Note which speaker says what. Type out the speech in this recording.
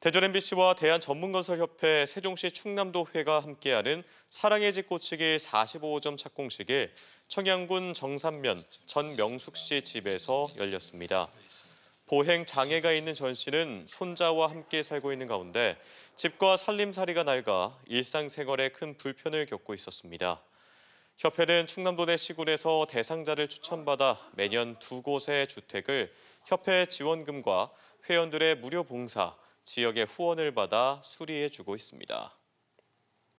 Speaker 1: 대전 MBC와 대한전문건설협회 세종시 충남도회가 함께하는 사랑의 집 꽂히기 45점 착공식이 청양군 정산면 전명숙 씨 집에서 열렸습니다. 보행 장애가 있는 전 씨는 손자와 함께 살고 있는 가운데 집과 살림살이가 낡아 일상생활에 큰 불편을 겪고 있었습니다. 협회는 충남도 내 시군에서 대상자를 추천받아 매년 두 곳의 주택을 협회 지원금과 회원들의 무료 봉사, 지역의 후원을 받아 수리해주고 있습니다.